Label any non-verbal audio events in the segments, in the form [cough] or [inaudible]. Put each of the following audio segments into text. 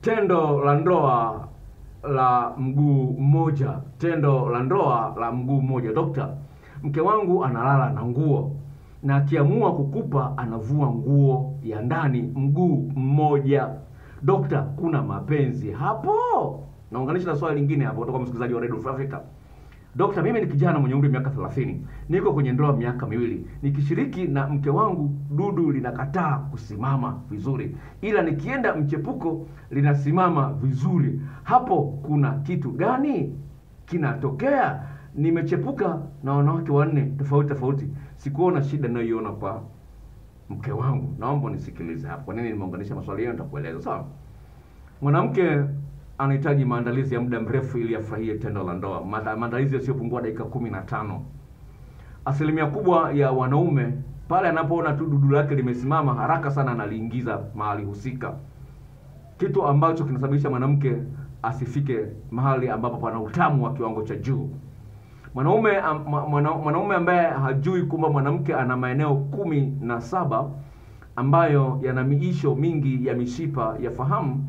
tendo la ndoa la mguu mmoja, tendo la ndoa la mguu mmoja. Dokta, mke wangu analala na nguo na akiamua kukupa anavua nguo ya ndani mguu mmoja. Dokta, kuna mapenzi hapo? Naunganisha na swali lingine hapo kutoka msikilizaji wa Radio Africa. Dokta, mimi ni kijana mwenye umri miaka 30. Niko kwenye ndoa miaka miwili. Nikishiriki na mke wangu dudu linakataa kusimama vizuri. Ila nikienda mchepuko linasimama vizuri. Hapo kuna kitu gani kinatokea? Nimechepuka na wanawake wanne tofauti tofauti. Sikuona shida ninayoiona kwa mke wangu. Naomba nisikilize hapo. Kwa nini nimeunganisha maswali yenu nitakueleza. Sawa? Mwanamke anahitaji maandalizi ya muda mrefu ili afurahie tendo la ndoa, Maanda- maandalizi yasiyopungua dakika kumi na tano. Asilimia kubwa ya wanaume pale anapoona tu dudu lake limesimama, haraka sana analiingiza mahali husika, kitu ambacho kinasababisha mwanamke asifike mahali ambapo pana utamu wa kiwango cha juu. Mwanaume mwanaume ambaye hajui kwamba mwanamke ana maeneo kumi na saba ambayo yana miisho mingi ya mishipa ya fahamu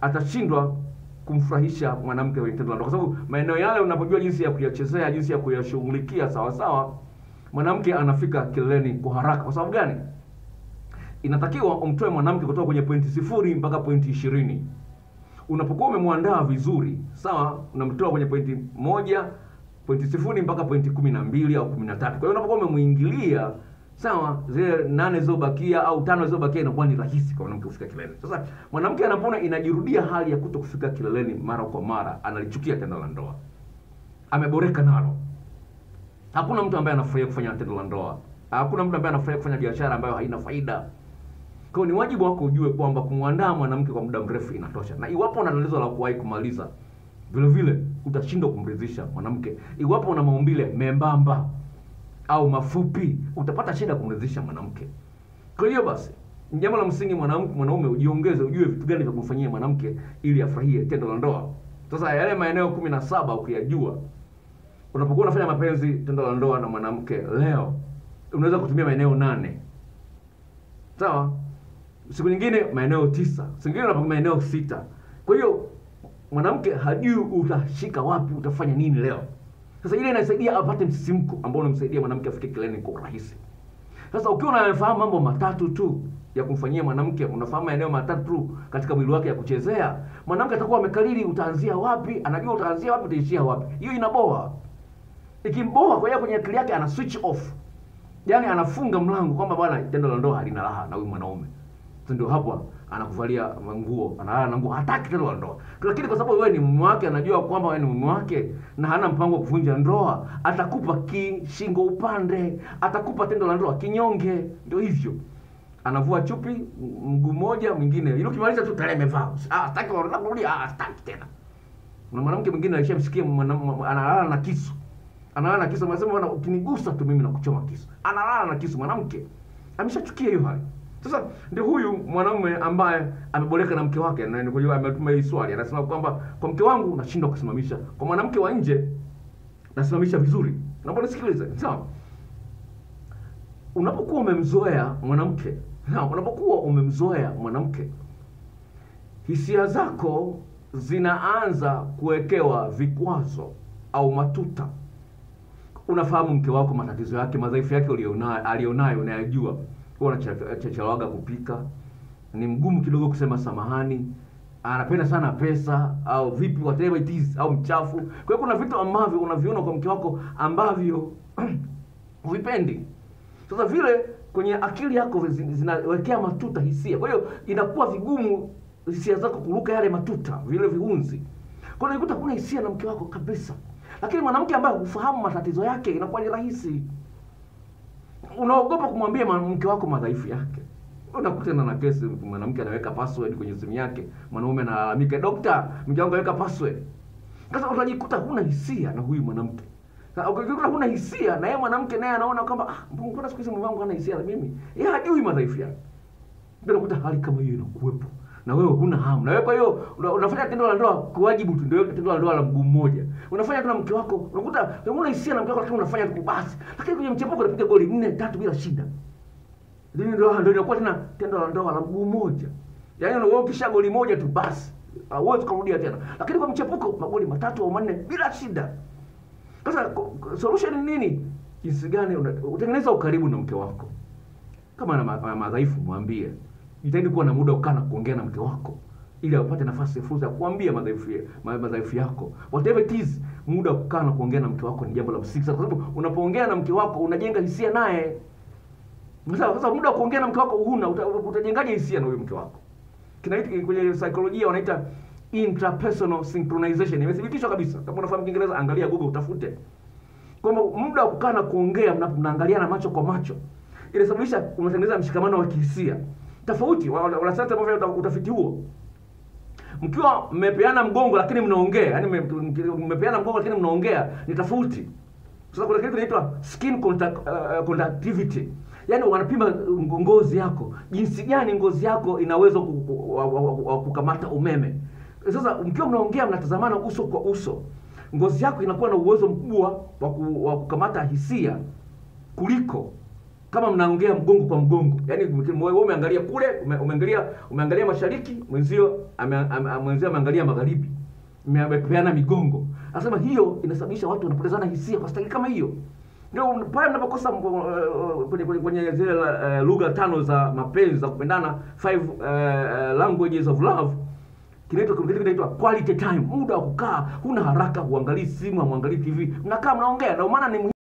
atashindwa kumfurahisha mwanamke kwenye tendo la ndoa, kwa sababu maeneo yale unapojua jinsi ya kuyachezea, jinsi ya kuyashughulikia sawa sawa, mwanamke anafika kileleni kwa haraka. Kwa sababu gani? Inatakiwa umtoe mwanamke kutoka kwenye pointi sifuri mpaka pointi ishirini. Unapokuwa umemwandaa vizuri, sawa, unamtoa kwenye pointi moja pointi sifuri mpaka pointi kumi na mbili au kumi na tatu. Kwa hiyo unapokuwa umemwingilia sawa, zile nane zilizobakia au tano zilizobakia inakuwa ni rahisi kwa mwanamke kufika kileleni. Sasa mwanamke anapoona inajirudia hali ya kuto kufika kileleni mara kwa mara, analichukia tendo la ndoa, ameboreka nalo. Hakuna mtu ambaye anafurahia kufanya tendo la ndoa. Hakuna mtu ambaye anafurahia kufanya biashara ambayo haina faida. Kwa ni wajibu wako ujue kwamba kumwandaa mwanamke kwa muda mrefu inatosha, na iwapo una tatizo la kuwahi kumaliza, vile vile utashindwa kumridhisha mwanamke. Iwapo una maumbile membamba au mafupi, utapata shida kumridhisha mwanamke. Kwa hiyo basi, jambo la msingi mwanamke, mwanaume ujiongeze, ujue vitu gani vya kumfanyia mwanamke ili afurahie tendo la ndoa. Sasa yale maeneo kumi na saba ukiyajua, unapokuwa unafanya mapenzi, tendo la ndoa na mwanamke leo, unaweza kutumia maeneo nane. Sawa? Siku nyingine maeneo tisa. Siku nyingine unapokuwa maeneo sita. Kwa hiyo mwanamke hajui utashika wapi utafanya nini leo sasa ile inasaidia apate msisimko ambao unamsaidia mwanamke afike kileleni kwa urahisi. Sasa ukiwa unafahamu mambo matatu tu ya kumfanyia mwanamke unafahamu maeneo matatu tu katika mwili wake ya kuchezea mwanamke atakuwa amekalili utaanzia wapi anajua utaanzia wapi utaishia wapi. Hiyo inaboa. Ikimboa kwa hiyo kwenye akili yake ana switch off. Yaani anafunga mlango kwamba bwana tendo la ndoa halina raha na huyu mwanaume. Ndio hapo anakuvalia nguo analala na nguo hataki tendo la ndoa. Lakini kwa sababu wewe ni mume wake anajua kwamba wewe ni mume wake na hana mpango wa kuvunja ndoa atakupa kishingo upande atakupa tendo la ndoa kinyonge. Ndio hivyo. Anavua chupi mguu mmoja mwingine. Ili ukimaliza tu tayari amevaa. Ah hataki wa kurudi ah hataki tena. Na mwanamke mwingine alishamsikia analala na kisu. Analala na kisu anasema bwana ukinigusa tu mimi nakuchoma kisu. Analala na kisu mwanamke. Ameshachukia hiyo hali sasa ndio huyu mwanaume ambaye ameboleka na mke wake na ni kujua ametuma hii swali. Anasema kwamba kwa mke wangu nashindwa kusimamisha. Kwa mwanamke wa nje nasimamisha vizuri. Naomba nisikilize. Sawa. Unapokuwa umemzoea mwanamke sawa unapokuwa umemzoea mwanamke hisia zako zinaanza kuwekewa vikwazo au matuta. Unafahamu mke wako matatizo yake madhaifu yake alionayo unayajua huwa anachelewaga kupika. Ni mgumu kidogo kusema samahani. Anapenda sana pesa au vipi whatever it is au mchafu. Kwa hiyo kuna vitu ambavyo unaviona kwa mke wako ambavyo [clears throat] huvipendi. Sasa vile kwenye akili yako zinawekea matuta hisia. Kwa hiyo inakuwa vigumu hisia zako kuruka yale matuta vile viunzi. Kwa hiyo unakuta kuna hisia na mke wako kabisa. Lakini mwanamke ambaye hufahamu matatizo yake inakuwa ni rahisi unaogopa kumwambia mwanamke mke wako madhaifu yake. Unakutana na kesi mwanamke anaweka password kwenye simu yake mwanaume analalamika dokta mke wangu aweka password. Sasa utajikuta huna hisia na huyu mwanamke. Ukikuta huna hisia na yeye mwanamke naye anaona kwamba ah, mbona siku hizi mume wangu hana hisia na mimi? Yeye hajui madhaifu yake. Ndio unakuta hali kama hiyo inakuwepo na wewe huna hamu na wewe kwa hiyo una- unafanya tendo la ndoa kwa wajibu tu ndio tendo la ndoa la mguu mmoja unafanya tu na mke wako unakuta una hisia na mke wako lakini unafanya tu basi lakini kwenye mchepuko unapiga goli nne tatu bila shida ndio ndio ndio inakuwa tena tendo la ndoa la mguu mmoja yaani wewe ukisha goli moja tu basi hauwezi kurudia tena, lakini kwa mchepuko magoli matatu au manne bila shida. Sasa solution ni nini? Jinsi gani utengeneza ukaribu na mke wako. Kama ana ma- ma- madhaifu, mwambie. Jitahidi kuwa na muda ukaa na kuongea na mke wako ili apate nafasi ya fursa ya kuambia madhaifu madhaifu yako. Whatever it is, muda kukaa na kuongea na mke wako ni jambo la msingi sana, kwa sababu unapoongea na mke wako unajenga hisia naye. Sasa muda wa kuongea na mke wako huna, uta- utajengaje hisia na huyo mke wako? kinaitwa kwenye saikolojia wanaita interpersonal synchronization. Imethibitishwa kabisa. Kama unafahamu Kiingereza, angalia Google utafute. Kwamba muda wa kukaa na kuongea mna- mnaangaliana macho kwa macho inasababisha unatengeneza mshikamano wa kihisia tofauti. wa- wa- Wanasayansi wamefanya utafiti huo. Mkiwa mmepeana mgongo lakini mnaongea, yani mmepeana mgongo lakini mnaongea ni tofauti. Sasa kuna kitu kinaitwa skin contact, uh, conductivity. Yaani wanapima ngozi yako, jinsi gani ngozi yako inaweza kukamata umeme. Sasa mkiwa mnaongea mnatazamana uso kwa uso, ngozi yako inakuwa na uwezo mkubwa wa, wa kukamata hisia kuliko kama mnaongea mgongo kwa mgongo. yani wewe umeangalia kule, umeangalia umeangalia mashariki, mwenzio mwenzio ameangalia magharibi. Mmepeana migongo. Anasema hiyo inasababisha watu wanapotezana hisia kwa staili kama hiyo. Ndio pale mnapokosa uh, kwenye kwenye, zile uh, lugha tano za mapenzi za kupendana, five uh, languages of love kinaitwa kitu kinaitwa quality time, muda wa kukaa, huna haraka, huangalii simu, huangalii TV, mnakaa mnaongea. Ndio maana ni